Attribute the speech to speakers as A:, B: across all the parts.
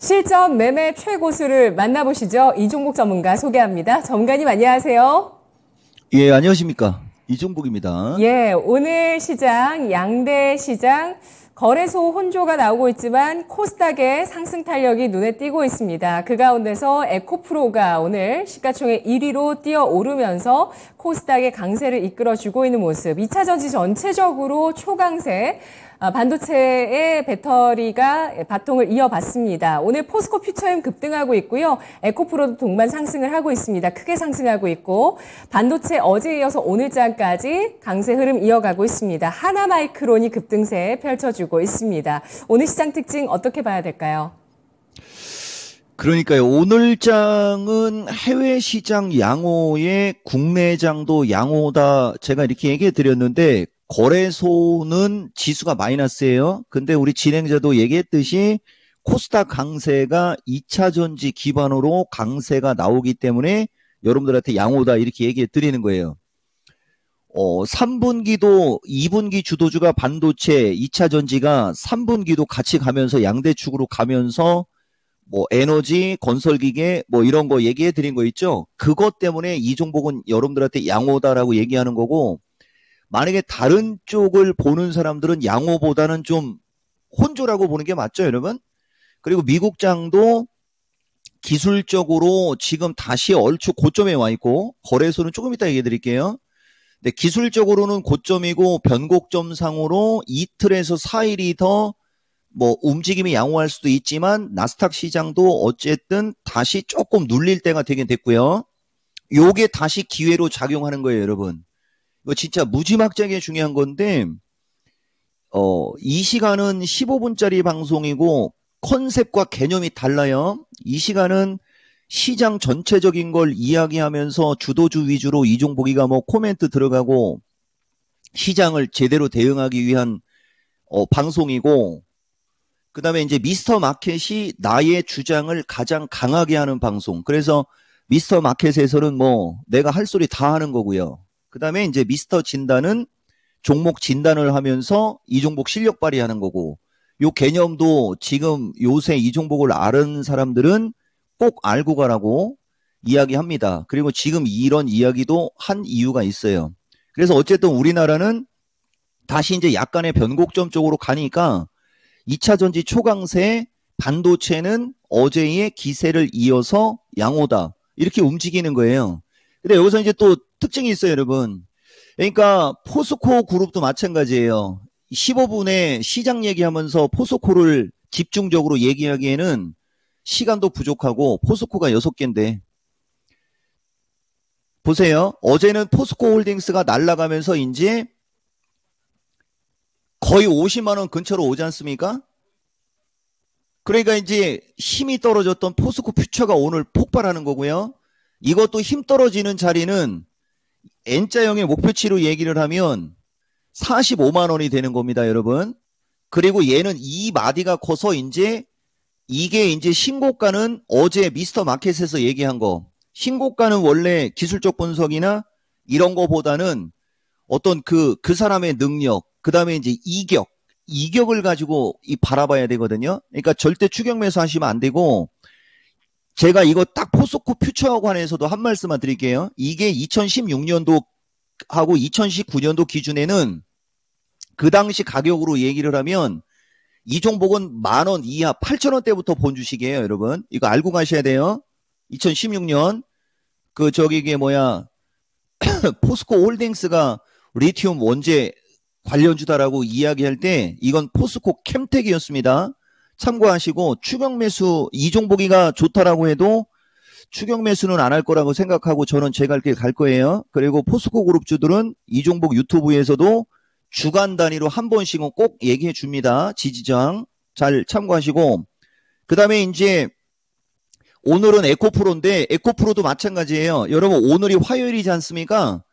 A: 실전 매매 최고수를 만나보시죠. 이종국 전문가 소개합니다. 전문가님 안녕하세요.
B: 예, 안녕하십니까. 이종국입니다.
A: 예, 오늘 시장 양대 시장 거래소 혼조가 나오고 있지만 코스닥의 상승 탄력이 눈에 띄고 있습니다. 그 가운데서 에코프로가 오늘 시가총액 1위로 뛰어오르면서 코스닥의 강세를 이끌어주고 있는 모습. 2차 전지 전체적으로 초강세. 아, 반도체의 배터리가 바통을 이어봤습니다. 오늘 포스코 퓨처엠 급등하고 있고요. 에코프로도 동반 상승을 하고 있습니다. 크게 상승하고 있고 반도체 어제 이어서 오늘장까지 강세 흐름 이어가고 있습니다. 하나마이크론이 급등세 펼쳐주고 있습니다. 오늘 시장 특징 어떻게 봐야 될까요?
B: 그러니까요. 오늘 장은 해외 시장 양호에 국내 장도 양호다. 제가 이렇게 얘기해 드렸는데 거래소는 지수가 마이너스예요. 근데 우리 진행자도 얘기했듯이 코스닥 강세가 2차 전지 기반으로 강세가 나오기 때문에 여러분들한테 양호다 이렇게 얘기해 드리는 거예요. 어, 3분기도 2분기 주도주가 반도체, 2차 전지가 3분기도 같이 가면서 양대축으로 가면서 뭐 에너지, 건설기계 뭐 이런 거 얘기해 드린 거 있죠. 그것 때문에 이 종목은 여러분들한테 양호다라고 얘기하는 거고 만약에 다른 쪽을 보는 사람들은 양호보다는 좀 혼조라고 보는 게 맞죠, 여러분? 그리고 미국장도 기술적으로 지금 다시 얼추 고점에 와 있고 거래소는 조금 이따 얘기해 드릴게요. 근데 기술적으로는 고점이고 변곡점 상으로 이틀에서 4일이 더 뭐 움직임이 양호할 수도 있지만 나스닥 시장도 어쨌든 다시 조금 눌릴 때가 되긴 됐고요. 요게 다시 기회로 작용하는 거예요, 여러분. 이거 진짜 무지막지하게 중요한 건데, 어, 이 시간은 15분짜리 방송이고 컨셉과 개념이 달라요. 이 시간은 시장 전체적인 걸 이야기하면서 주도주 위주로 이종보기가 뭐 코멘트 들어가고 시장을 제대로 대응하기 위한 어, 방송이고 그 다음에 이제 미스터 마켓이 나의 주장을 가장 강하게 하는 방송. 그래서 미스터 마켓에서는 뭐 내가 할 소리 다 하는 거고요. 그 다음에 이제 미스터 진단은 종목 진단을 하면서 이 종목 실력 발휘하는 거고 요 개념도 지금 요새 이 종목을 아는 사람들은 꼭 알고 가라고 이야기합니다. 그리고 지금 이런 이야기도 한 이유가 있어요. 그래서 어쨌든 우리나라는 다시 이제 약간의 변곡점 쪽으로 가니까 2차 전지 초강세 반도체는 어제의 기세를 이어서 양호다. 이렇게 움직이는 거예요. 근데 여기서 이제 또 특징이 있어요, 여러분. 그러니까 포스코 그룹도 마찬가지예요. 15분에 시장 얘기하면서 포스코를 집중적으로 얘기하기에는 시간도 부족하고 포스코가 6개인데 보세요. 어제는 포스코 홀딩스가 날아가면서 이제 거의 50만 원 근처로 오지 않습니까? 그러니까 이제 힘이 떨어졌던 포스코 퓨처가 오늘 폭발하는 거고요. 이것도 힘 떨어지는 자리는 N자형의 목표치로 얘기를 하면 45만 원이 되는 겁니다, 여러분. 그리고 얘는 이 마디가 커서 이제 이게 이제 신고가는 어제 미스터 마켓에서 얘기한 거. 신고가는 원래 기술적 분석이나 이런 거보다는 어떤 그, 그 사람의 능력, 그 다음에 이제 이격, 이격을 가지고 이 바라봐야 되거든요. 그러니까 절대 추격 매수 하시면 안 되고, 제가 이거 딱 포스코 퓨처 관해서도 한 말씀만 드릴게요. 이게 2016년도 하고 2019년도 기준에는 그 당시 가격으로 얘기를 하면 이 종목은 만 원 이하 8천 원대부터 본 주식이에요, 여러분. 이거 알고 가셔야 돼요. 2016년 그 저기 이게 뭐야 포스코 홀딩스가 리튬 원재 관련주다라고 이야기할 때 이건 포스코 캠텍이었습니다. 참고하시고 추격 매수 이종보기가 좋다라고 해도 추격 매수는 안 할 거라고 생각하고 저는 제갈길 갈 거예요. 그리고 포스코 그룹주들은 이종복 유튜브에서도 주간 단위로 한 번씩은 꼭 얘기해 줍니다. 지지장 잘 참고하시고 그 다음에 이제 오늘은 에코프로인데 에코프로도 마찬가지예요. 여러분 오늘이 화요일이지 않습니까?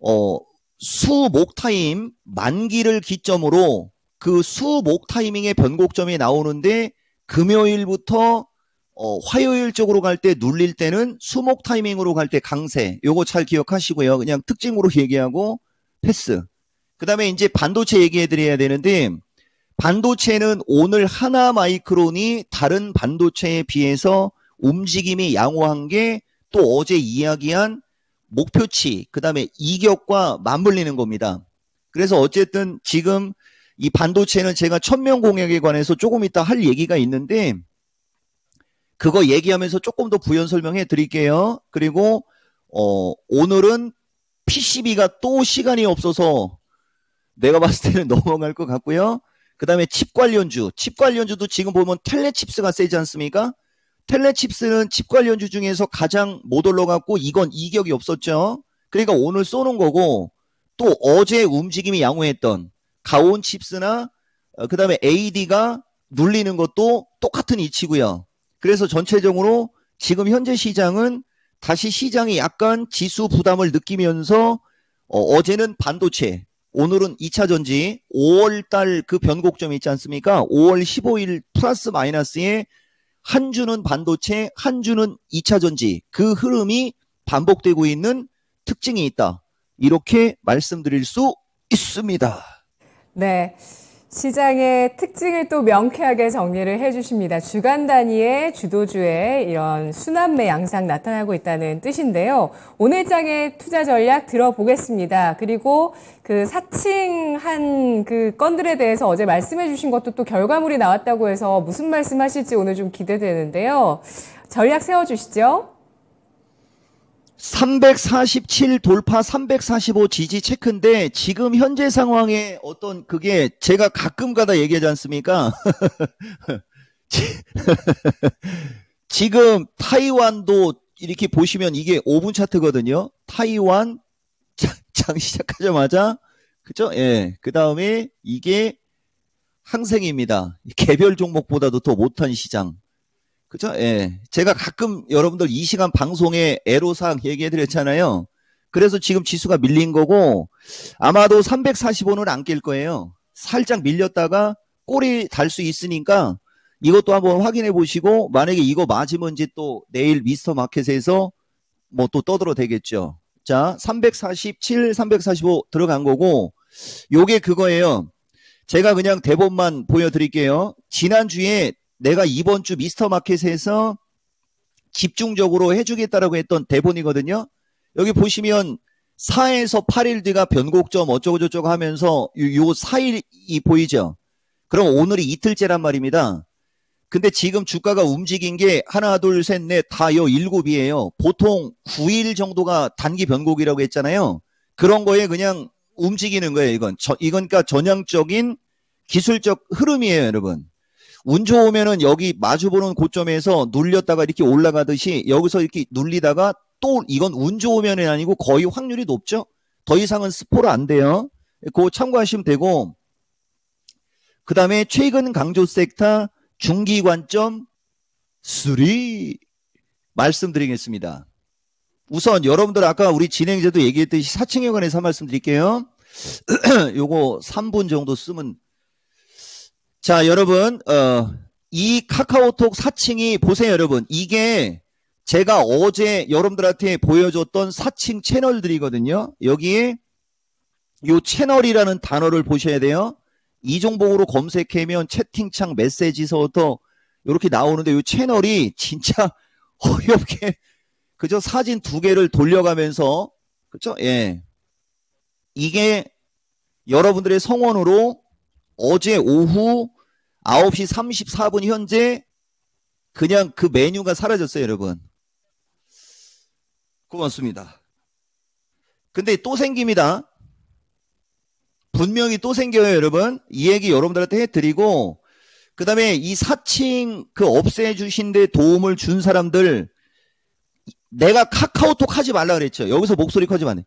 B: 어, 수목 타임 만기를 기점으로 그 수목 타이밍의 변곡점이 나오는데 금요일부터 어, 화요일 쪽으로 갈 때 눌릴 때는 수목 타이밍으로 갈 때 강세. 요거 잘 기억하시고요. 그냥 특징으로 얘기하고 패스. 그 다음에 이제 반도체 얘기해 드려야 되는데 반도체는 오늘 하나 마이크론이 다른 반도체에 비해서 움직임이 양호한 게 또 어제 이야기한 목표치, 그 다음에 이격과 맞물리는 겁니다. 그래서 어쨌든 지금 이 반도체는 제가 천명 공약에 관해서 조금 이따 할 얘기가 있는데 그거 얘기하면서 조금 더 부연 설명해 드릴게요. 그리고 어, 오늘은 PCB가 또 시간이 없어서 내가 봤을 때는 넘어갈 것 같고요. 그 다음에 칩 관련주, 칩 관련주도 지금 보면 텔레칩스가 세지 않습니까? 텔레칩스는 칩 관련주 중에서 가장 못 올라갔고 이건 이격이 없었죠. 그러니까 오늘 쏘는 거고 또 어제 움직임이 양호했던 가온 칩스나 어, 그 다음에 AD가 눌리는 것도 똑같은 이치고요. 그래서 전체적으로 지금 현재 시장은 다시 시장이 약간 지수 부담을 느끼면서 어, 제는 반도체, 오늘은 2차 전지 5월 달 그 변곡점이 있지 않습니까? 5월 15일 플러스 마이너스에 한 주는 반도체, 한 주는 2차 전지 그 흐름이 반복되고 있는 특징이 있다. 이렇게 말씀드릴 수 있습니다.
A: 네. 시장의 특징을 또 명쾌하게 정리를 해주십니다. 주간 단위의 주도주의 이런 순환매 양상 나타나고 있다는 뜻인데요. 오늘 장의 투자 전략 들어보겠습니다. 그리고 그 사칭한 그 건들에 대해서 어제 말씀해 주신 것도 또 결과물이 나왔다고 해서 무슨 말씀 하실지 오늘 좀 기대되는데요. 전략 세워주시죠.
B: 347 돌파 345 지지 체크인데 지금 현재 상황에 어떤 그게 제가 가끔 가다 얘기하지 않습니까? 지금 타이완도 이렇게 보시면 이게 5분 차트거든요. 타이완 장, 장 시작하자마자 그죠? 예. 그다음에 이게 항생입니다. 개별 종목보다도 더 못한 시장. 그죠? 예. 제가 가끔 여러분들 이 시간 방송에 애로사항 얘기해 드렸잖아요. 그래서 지금 지수가 밀린 거고 아마도 345는 안 깰 거예요. 살짝 밀렸다가 꼬리 달 수 있으니까 이것도 한번 확인해 보시고 만약에 이거 맞으면 이제 또 내일 미스터 마켓에서 뭐 또 떠들어 되겠죠. 자, 347, 345 들어간 거고 요게 그거예요. 제가 그냥 대본만 보여드릴게요. 지난주에 내가 이번 주 미스터 마켓에서 집중적으로 해주겠다라고 했던 대본이거든요. 여기 보시면 4에서 8일 뒤가 변곡점 어쩌고저쩌고 하면서 요, 요 4일이 보이죠? 그럼 오늘이 이틀째란 말입니다. 근데 지금 주가가 움직인 게 하나, 둘, 셋, 넷, 다 요 일곱이에요. 보통 9일 정도가 단기 변곡이라고 했잖아요. 그런 거에 그냥 움직이는 거예요, 이건. 저, 이건 그러니까 전형적인 기술적 흐름이에요, 여러분. 운 좋으면은 여기 마주보는 고점에서 눌렸다가 이렇게 올라가듯이 여기서 이렇게 눌리다가 또 이건 운 좋으면이 아니고 거의 확률이 높죠. 더 이상은 스포로 안 돼요. 그거 참고하시면 되고 그 다음에 최근 강조 섹터 중기 관점 3 말씀드리겠습니다. 우선 여러분들 아까 우리 진행자도 얘기했듯이 사칭에 관해서 말씀드릴게요. 요거 3분 정도 쓰면 자, 여러분, 어, 이 카카오톡 사칭이 보세요, 여러분. 이게 제가 어제 여러분들한테 보여줬던 사칭 채널들이거든요. 여기에 요 채널이라는 단어를 보셔야 돼요. 이종복으로 검색하면 채팅창 메시지서부터 이렇게 나오는데 요 채널이 진짜 어이없게 그저 사진 두 개를 돌려가면서 그죠? 예. 이게 여러분들의 성원으로 어제 오후 9시 34분 현재 그냥 그 메뉴가 사라졌어요, 여러분. 고맙습니다. 근데 또 생깁니다. 분명히 또 생겨요, 여러분. 이 얘기 여러분들한테 해드리고, 그 다음에 이 사칭 그 없애주신데 도움을 준 사람들, 내가 카카오톡 하지 말라 그랬죠. 여기서 목소리 커지면 안 돼.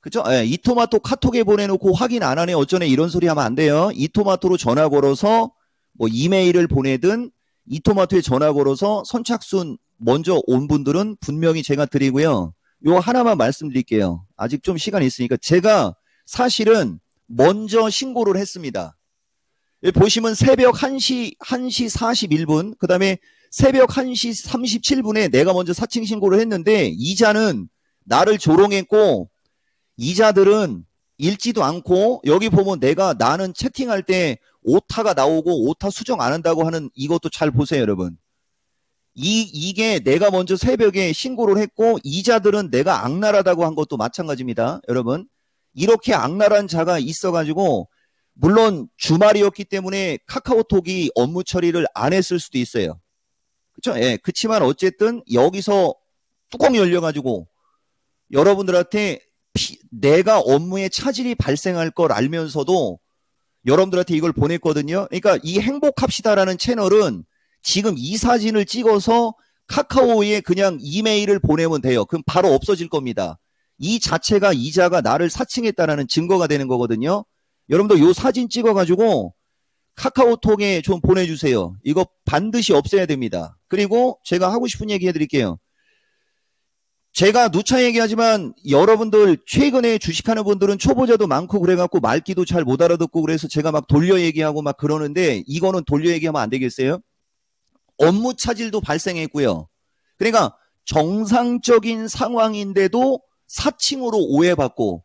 B: 그죠? 예, 이토마토 카톡에 보내놓고 확인 안 하네 어쩌네 이런 소리 하면 안 돼요. 이토마토로 전화 걸어서 뭐 이메일을 보내든 이토마토에 전화 걸어서 선착순 먼저 온 분들은 분명히 제가 드리고요. 요 하나만 말씀드릴게요. 아직 좀 시간이 있으니까 제가 사실은 먼저 신고를 했습니다. 보시면 새벽 1시 1시 41분 그다음에 새벽 1시 37분에 내가 먼저 사칭 신고를 했는데 이자는 나를 조롱했고 이자들은 읽지도 않고 여기 보면 내가 나는 채팅할 때 오타가 나오고 오타 수정 안 한다고 하는 이것도 잘 보세요, 여러분. 이 이게 내가 먼저 새벽에 신고를 했고 이자들은 내가 악랄하다고 한 것도 마찬가지입니다, 여러분. 이렇게 악랄한 자가 있어가지고 물론 주말이었기 때문에 카카오톡이 업무 처리를 안 했을 수도 있어요. 그렇죠? 예. 그렇지만 어쨌든 여기서 뚜껑 열려가지고 여러분들한테 피, 내가 업무에 차질이 발생할 걸 알면서도 여러분들한테 이걸 보냈거든요. 그러니까 이 행복합시다라는 채널은 지금 이 사진을 찍어서 카카오에 그냥 이메일을 보내면 돼요. 그럼 바로 없어질 겁니다. 이 자체가 이자가 나를 사칭했다라는 증거가 되는 거거든요. 여러분들 요 사진 찍어가지고 카카오톡에 좀 보내주세요. 이거 반드시 없애야 됩니다. 그리고 제가 하고 싶은 얘기 해드릴게요. 제가 누차 얘기하지만 여러분들 최근에 주식하는 분들은 초보자도 많고 그래갖고 말귀도 잘 못 알아듣고 그래서 제가 막 돌려 얘기하고 막 그러는데 이거는 돌려 얘기하면 안 되겠어요? 업무 차질도 발생했고요. 그러니까 정상적인 상황인데도 사칭으로 오해받고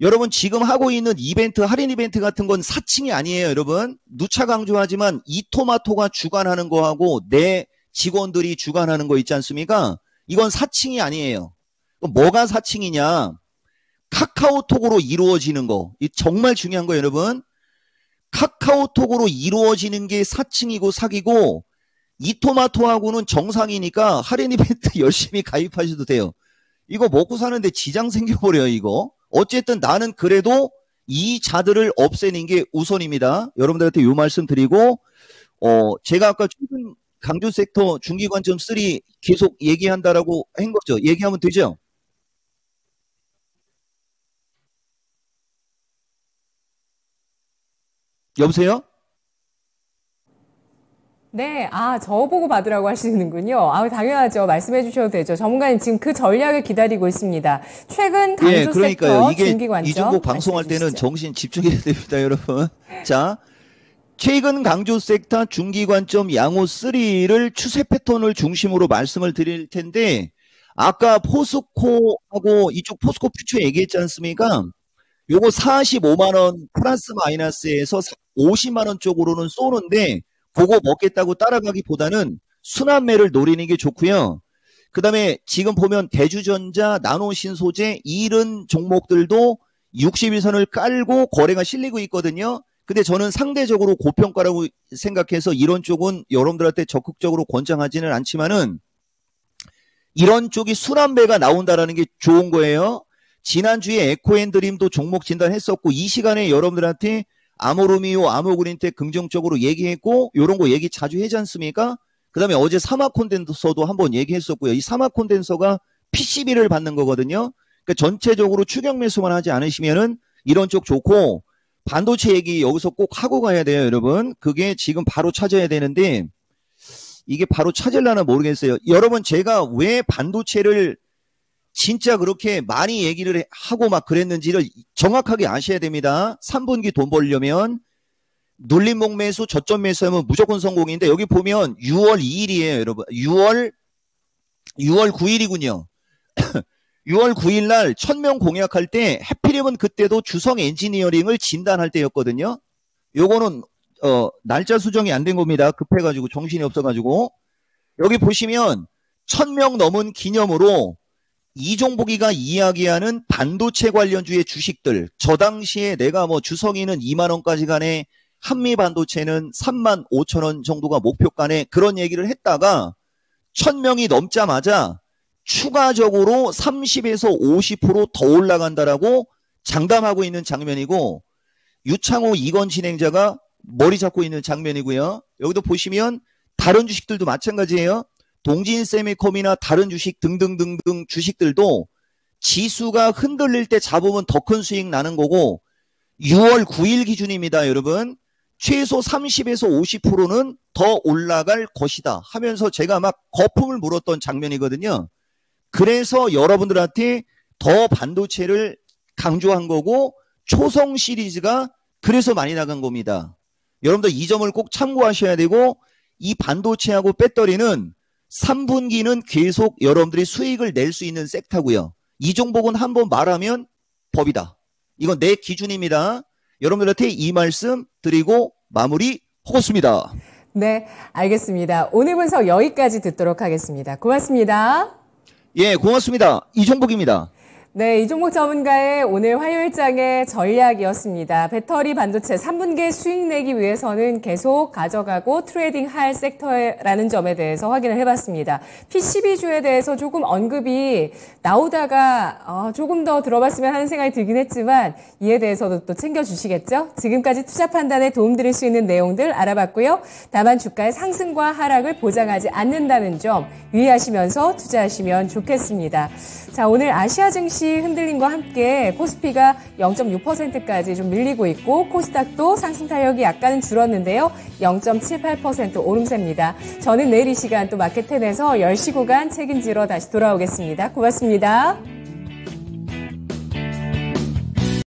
B: 여러분 지금 하고 있는 이벤트 할인 이벤트 같은 건 사칭이 아니에요 여러분 누차 강조하지만 이 토마토가 주관하는 거하고 내 직원들이 주관하는 거 있지 않습니까 이건 사칭이 아니에요. 뭐가 사칭이냐? 카카오톡으로 이루어지는 거. 정말 중요한 거 여러분. 카카오톡으로 이루어지는 게 사칭이고 사기고 이토마토하고는 정상이니까 할인 이벤트 열심히 가입하셔도 돼요. 이거 먹고 사는데 지장 생겨버려요 이거. 어쨌든 나는 그래도 이 자들을 없애는 게 우선입니다. 여러분들한테 이 말씀 드리고 어 제가 아까 최근 강조 섹터 중기 관점 3 계속 얘기한다라고 한 거죠. 얘기하면 되죠. 여보세요?
A: 네, 아, 저 보고 받으라고 하시는군요. 아, 당연하죠. 말씀해 주셔도 되죠. 전문가님 지금 그 전략을 기다리고 있습니다. 최근 강조
B: 예, 그러니까요.
A: 섹터
B: 이게
A: 중기 관점
B: 이중국 방송할 때는 정신 집중해야 됩니다, 여러분. 자, 최근 강조 섹터 중기 관점 양호 3를 추세 패턴을 중심으로 말씀을 드릴 텐데 아까 포스코하고 이쪽 포스코 퓨처 얘기했지 않습니까? 요거 45만 원 플러스 마이너스에서 50만 원 쪽으로는 쏘는데 보고 먹겠다고 따라가기보다는 순환매를 노리는 게 좋고요. 그 다음에 지금 보면 대주전자, 나노신소재 이런 종목들도 61선을 깔고 거래가 실리고 있거든요. 근데 저는 상대적으로 고평가라고 생각해서 이런 쪽은 여러분들한테 적극적으로 권장하지는 않지만은 이런 쪽이 순환배가 나온다라는 게 좋은 거예요. 지난주에 에코앤드림도 종목 진단했었고 이 시간에 여러분들한테 아모로미오, 아모그린텍 긍정적으로 얘기했고 요런 거 얘기 자주 하지 않습니까? 그 다음에 어제 사막 콘덴서도 한번 얘기했었고요. 이 사막 콘덴서가 PCB를 받는 거거든요. 그러니까 전체적으로 추격 매수만 하지 않으시면은 이런 쪽 좋고 반도체 얘기 여기서 꼭 하고 가야 돼요, 여러분. 그게 지금 바로 찾아야 되는데 이게 바로 찾을라나 모르겠어요. 여러분 제가 왜 반도체를 진짜 그렇게 많이 얘기를 하고 막 그랬는지를 정확하게 아셔야 됩니다. 3분기 돈 벌려면 눌림목 매수, 저점 매수하면 무조건 성공인데 여기 보면 6월 2일이에요, 여러분. 6월 6월 9일이군요. 6월 9일 날 1000명 공약할 때 해피림은 그때도 주성 엔지니어링을 진단할 때였거든요. 요거는 어 날짜 수정이 안 된 겁니다. 급해 가지고 정신이 없어 가지고 여기 보시면 1000명 넘은 기념으로 이종복이가 이야기하는 반도체 관련주의 주식들 저 당시에 내가 뭐 주성이는 2만 원까지 가네 한미 반도체는 3만 5천 원 정도가 목표가네 그런 얘기를 했다가 1000명이 넘자마자 추가적으로 30에서 50%더 올라간다라고 장담하고 있는 장면이고 유창호 이건 진행자가 머리 잡고 있는 장면이고요. 여기도 보시면 다른 주식들도 마찬가지예요. 동진 세미컴이나 다른 주식 등등등등 주식들도 지수가 흔들릴 때 잡으면 더 큰 수익 나는 거고 6월 9일 기준입니다, 여러분. 최소 30에서 50%는 더 올라갈 것이다 하면서 제가 막 거품을 물었던 장면이거든요. 그래서 여러분들한테 더 반도체를 강조한 거고 초성 시리즈가 그래서 많이 나간 겁니다. 여러분들 이 점을 꼭 참고하셔야 되고 이 반도체하고 배터리는 3분기는 계속 여러분들이 수익을 낼 수 있는 섹터고요. 이 종목은 한번 말하면 법이다. 이건 내 기준입니다. 여러분들한테 이 말씀 드리고 마무리 하겠습니다.
A: 네, 알겠습니다. 오늘 분석 여기까지 듣도록 하겠습니다. 고맙습니다.
B: 예, 고맙습니다. 이종복입니다.
A: 네, 이종복 전문가의 오늘 화요일장의 전략이었습니다. 배터리 반도체 3분기 수익 내기 위해서는 계속 가져가고 trading 할 섹터라는 점에 대해서 확인을 해봤습니다. PCB주에 대해서 조금 언급이 나오다가 어, 조금 더 들어봤으면 하는 생각이 들긴 했지만 이에 대해서도 또 챙겨주시겠죠? 지금까지 투자 판단에 도움드릴 수 있는 내용들 알아봤고요. 다만 주가의 상승과 하락을 보장하지 않는다는 점 유의하시면서 투자하시면 좋겠습니다. 자, 오늘 아시아 흔들림과 함께 코스피가 0.6%까지 좀 밀리고 있고 코스닥도 상승 탄력이 약간은 줄었는데요. 0.78% 오름세입니다. 저는 내일 이 시간 또 마켓텐에서 10시 구간 책임지러 다시 돌아오겠습니다. 고맙습니다.